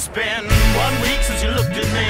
It's been one week since you looked at me.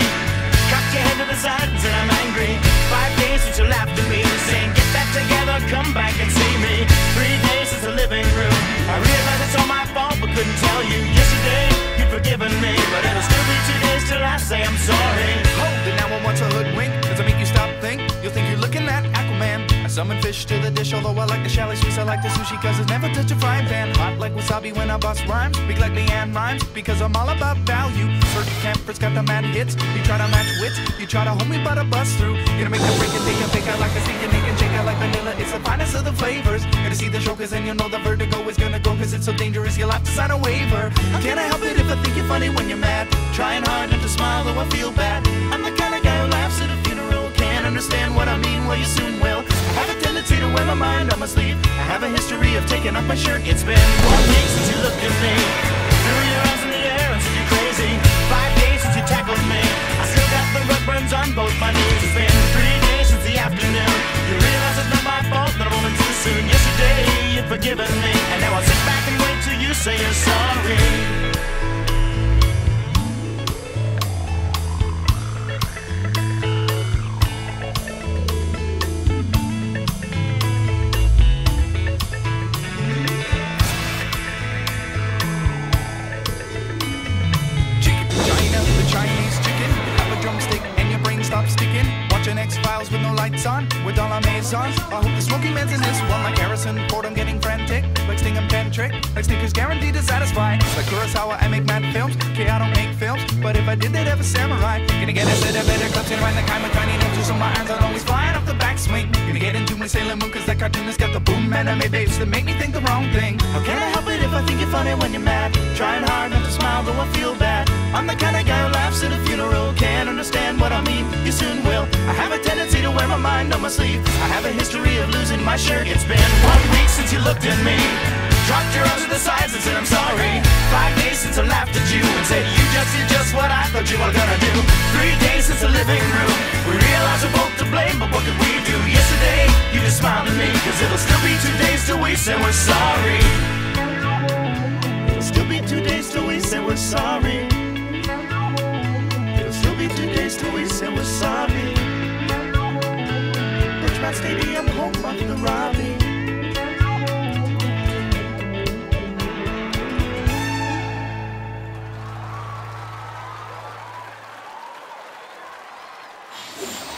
Cocked your head to the side and said I'm angry. Five days since you laughed at me, saying get that together, come back and see me. Three days since the living room. I realize it's all my fault, but couldn't tell you. Yesterday you'd forgiven me, but it'll still be two days till I say I'm sorry. Hold it now, I want to hoodwink. Does it make you stop think? You'll think you're looking at Aquaman. I summon fish to the dish, although I like the chalet sweets, I like the sushi, cause it's never touch a frying pan. Like wasabi when I bust rhymes. Speak like Leanne rhymes, because I'm all about value. Certain campers got the mad hits. You try to match wits, you try to hold me, but I bust through. Gonna make break and take a pick out like a sneak and naked shake out like vanilla. It's the finest of the flavors. Gonna see the show, cause then you'll know the vertigo is gonna go, cause it's so dangerous, you'll have to sign a waiver. Can I help it if I think you're funny when you're mad? Trying hard not to smile, though I feel bad. I'm the kind of guy who laughs at a funeral. Can't understand what I mean, well, you soon will. I wear my mind on my sleeve. I have a history of taking off my shirt. It's been one week since you looked at me. Threw your arms in the air and said you're crazy. Five days since you tackled me. I still got the rug burns on both my knees. It's been three days since the afternoon. You realize it's not my fault that I'm moving too soon. Yesterday you'd forgiven me, and now I'll sit back and wait till you say you're I hope the smoking man's in this one, like Harrison Ford. I'm getting frantic, like Sting and Patrick, like Snickers guaranteed to satisfy. Like Kurosawa, I make mad films. Okay, I don't make films, but if I did, they'd have a samurai. Gonna get set of better clips and ride the kind of tiny ninjas, so my irons are always flying off the backswing. Gonna get into my Sailor Moon, cause that cartoonist got the boom anime babes that make me think the wrong thing. How can I help it if I think you're funny when you're mad? Trying hard not to smile, though I feel bad. I'm the kind of guy who laughs sleeve. I have a history of losing my shirt. It's been one week since you looked at me. Dropped your arms to the sides and said I'm sorry. Five days since I laughed at you and said you just did just what I thought you were gonna do. Three days since the living room. We realized we're both to blame, but what could we do? Yesterday you just smiled at me, cause it'll still be two days till we say we're sorry. It'll still be two days till we say we're sorry. It'll still be two days till we say we're sorry. Maybe I'm home after arriving. you